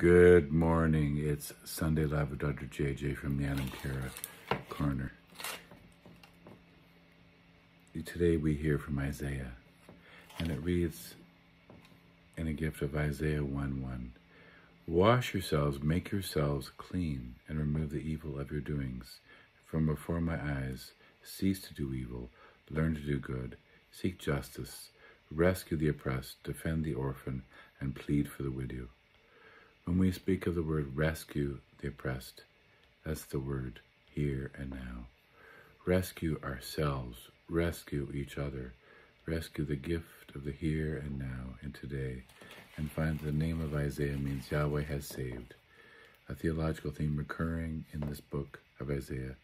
Good morning. It's Sunday Live with Dr. JJ from the Adam Corner. Today we hear from Isaiah, and it reads in a gift of Isaiah 1 1. Wash yourselves, make yourselves clean, and remove the evil of your doings. From before my eyes, cease to do evil, learn to do good, seek justice, rescue the oppressed, defend the orphan, and plead for the widow. When we speak of the word rescue the oppressed, that's the word here and now. Rescue ourselves, rescue each other, rescue the gift of the here and now and today, and find the name of Isaiah means Yahweh has saved. A theological theme recurring in this book of Isaiah,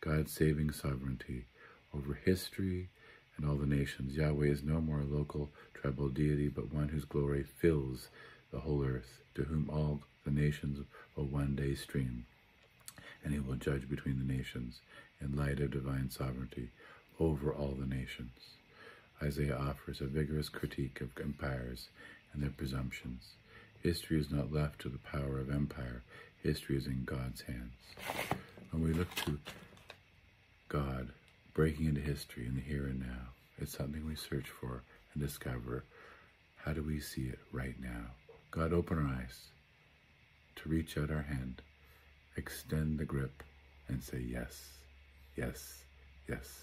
God's saving sovereignty over history and all the nations. Yahweh is no more a local tribal deity, but one whose glory fills the whole earth, to whom all the nations will one day stream. And he will judge between the nations in light of divine sovereignty over all the nations. Isaiah offers a vigorous critique of empires and their presumptions. History is not left to the power of empire. History is in God's hands. When we look to God breaking into history in the here and now, it's something we search for and discover. How do we see it right now? God, open our eyes to reach out our hand, extend the grip, and say yes, yes, yes.